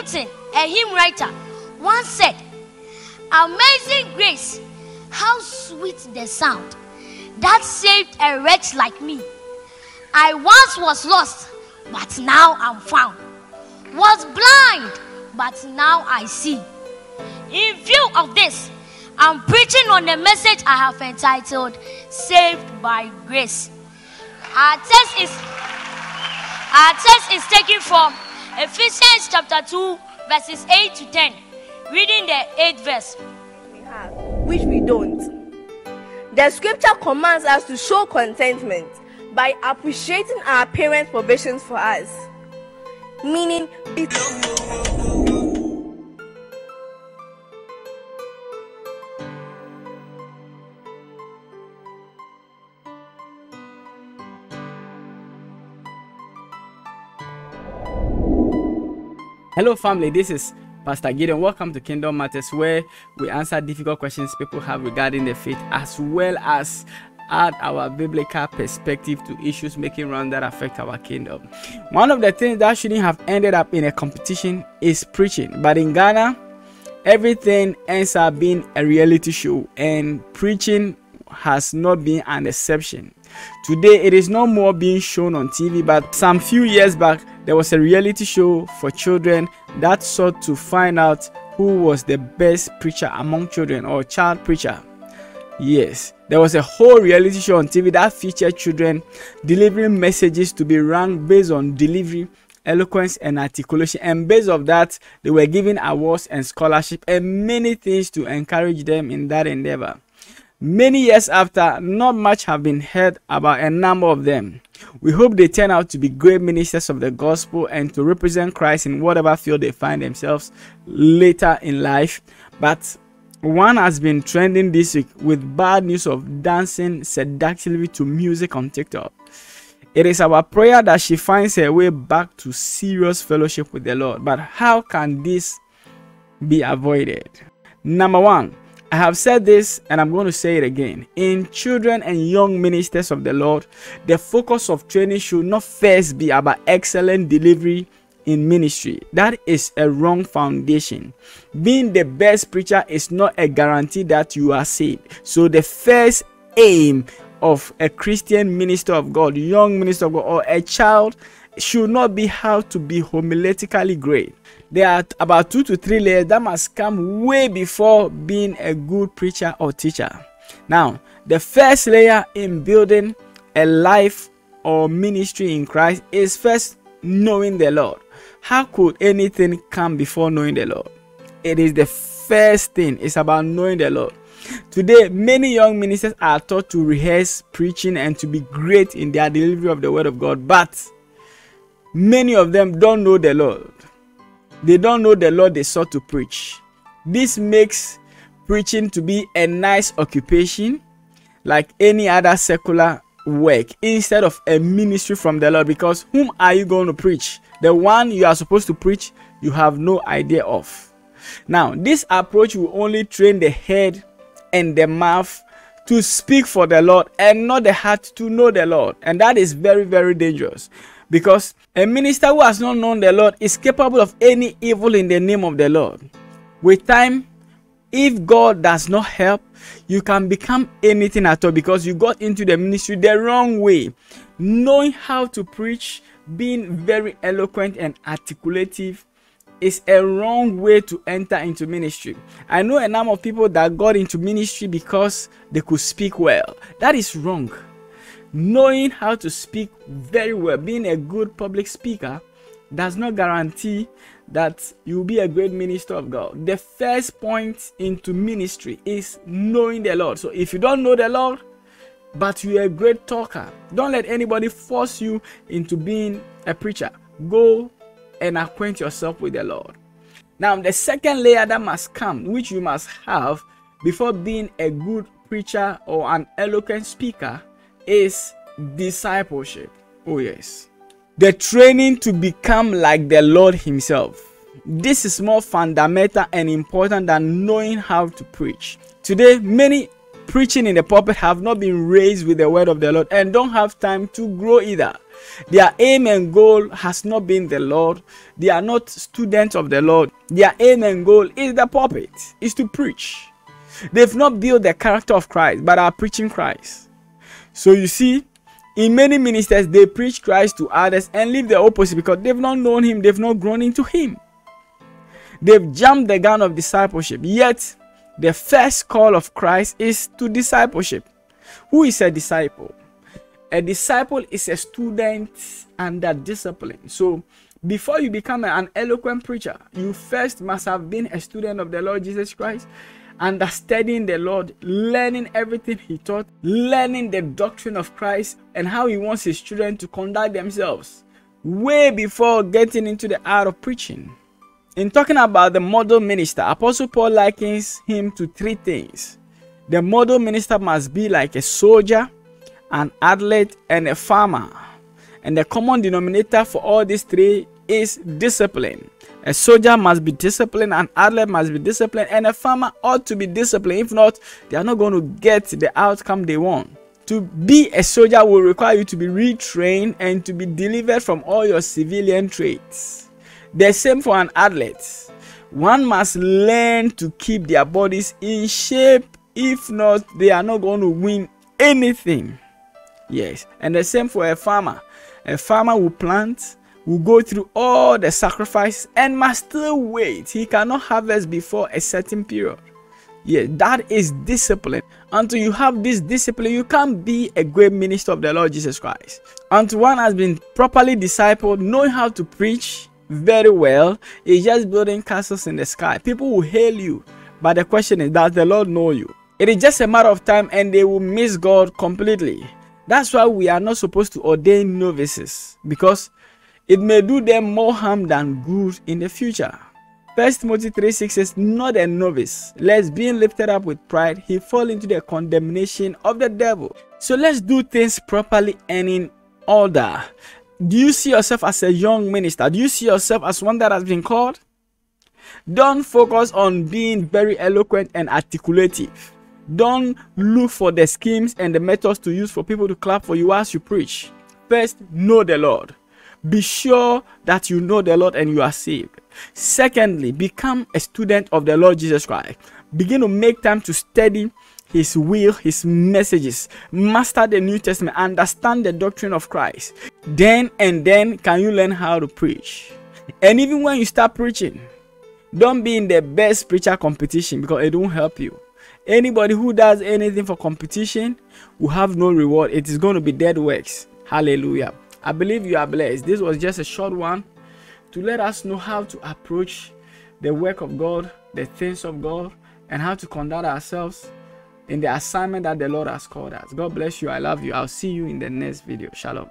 A hymn writer, once said, Amazing grace, how sweet the sound that saved a wretch like me. I once was lost, but now I'm found. Was blind, but now I see. In view of this, I'm preaching on the message I have entitled Saved by Grace. Our text is our text is taken from Ephesians chapter 2, verses 8 to 10. Reading the 8th verse. We have, which we don't. The scripture commands us to show contentment by appreciating our parents' provisions for us. Meaning, Hello, family. This is Pastor Gideon. Welcome to Kingdom Matters, where we answer difficult questions people have regarding the faith, as well as add our biblical perspective to issues making round that affect our kingdom. One of the things that shouldn't have ended up in a competition is preaching, but in Ghana, everything ends up being a reality show, and preaching has not been an exception. Today, it is no more being shown on TV, but some few years back, there was a reality show for children that sought to find out who was the best preacher among children or child preacher. Yes, there was a whole reality show on TV that featured children delivering messages to be ranked based on delivery, eloquence, and articulation. And based of that, they were given awards and scholarship and many things to encourage them in that endeavor. Many years after, not much have been heard about a number of them. We hope they turn out to be great ministers of the gospel and to represent Christ in whatever field they find themselves later in life. But one has been trending this week with bad news of dancing seductively to music on TikTok. It is our prayer that she finds her way back to serious fellowship with the Lord. But how can this be avoided? Number one, I have said this and I'm going to say it again. In children and young ministers of the Lord, the focus of training should not first be about excellent delivery in ministry. That is a wrong foundation. Being the best preacher is not a guarantee that you are saved. So, the first aim of a Christian minister of God, young minister of God, or a child should not be how to be homiletically great. There are about two to three layers that must come way before being a good preacher or teacher. Now, the first layer in building a life or ministry in Christ is first knowing the Lord. How could anything come before knowing the Lord? It is the first thing, it's about knowing the Lord. Today, many young ministers are taught to rehearse preaching and to be great in their delivery of the word of God, but many of them don't know the Lord. They don't know the Lord they sought to preach. This makes preaching to be a nice occupation like any other secular work instead of a ministry from the Lord. Because whom are you going to preach? The one you are supposed to preach, you have no idea of. Now, this approach will only train the head and the mouth to speak for the Lord and not the heart to know the Lord. And that is very, very dangerous because a minister who has not known the Lord is capable of any evil in the name of the Lord. With time, if God does not help, you can become anything at all because you got into the ministry the wrong way. Knowing how to preach, being very eloquent and articulative is a wrong way to enter into ministry. I know a number of people that got into ministry because they could speak well. That is wrong. Knowing how to speak very well, being a good public speaker, does not guarantee that you'll be a great minister of God. The first point into ministry is knowing the Lord. So if you don't know the Lord, but you're a great talker, don't let anybody force you into being a preacher. Go and acquaint yourself with the Lord. Now, the second layer that must come, which you must have before being a good preacher or an eloquent speaker, is discipleship. Oh, yes. The training to become like the Lord Himself. This is more fundamental and important than knowing how to preach. Today, many preaching in the pulpit have not been raised with the word of the Lord and don't have time to grow either. Their aim and goal has not been the Lord. They are not students of the Lord. Their aim and goal is the pulpit, is to preach. They've not built the character of Christ, but are preaching Christ. So you see, in many ministers, they preach Christ to others and leave the opposite because they've not known Him, they've not grown into Him. They've jumped the gun of discipleship. Yet, the first call of Christ is to discipleship. Who is a disciple? A disciple is a student under discipline. So, before you become an eloquent preacher, you first must have been a student of the Lord Jesus Christ understanding the Lord, learning everything He taught, learning the doctrine of Christ and how He wants His children to conduct themselves way before getting into the art of preaching. In talking about the model minister, Apostle Paul likens him to three things. The model minister must be like a soldier, an athlete, and a farmer. And the common denominator for all these three is discipline. A soldier must be disciplined, an athlete must be disciplined, and a farmer ought to be disciplined. If not, they are not going to get the outcome they want. To be a soldier will require you to be retrained and to be delivered from all your civilian traits. The same for an athlete. One must learn to keep their bodies in shape. If not, they are not going to win anything. Yes, and the same for a farmer. A farmer will plant, will go through all the sacrifice and must still wait. He cannot harvest before a certain period. Yeah, that is discipline. Until you have this discipline, you can't be a great minister of the Lord Jesus Christ. Until one has been properly discipled, knowing how to preach very well, is just building castles in the sky. People will hail you, but the question is, does the Lord know you? It is just a matter of time and they will miss God completely. That's why we are not supposed to ordain novices because it may do them more harm than good in the future. 1 Timothy 3 6 says, Not a novice, lest being lifted up with pride, he fall into the condemnation of the devil. So let's do things properly and in order. Do you see yourself as a young minister? Do you see yourself as one that has been called? Don't focus on being very eloquent and articulative. Don't look for the schemes and the methods to use for people to clap for you as you preach. First, know the Lord. Be sure that you know the Lord and you are saved. Secondly, become a student of the Lord Jesus Christ. Begin to make time to study his will, his messages, master the New Testament, understand the doctrine of Christ. Then and then can you learn how to preach. And even when you start preaching, don't be in the best preacher competition because it won't help you. Anybody who does anything for competition will have no reward. It is going to be dead works. Hallelujah. I believe you are blessed. This was just a short one to let us know how to approach the work of God, the things of God, and how to conduct ourselves in the assignment that the Lord has called us. God bless you. I love you. I'll see you in the next video. Shalom.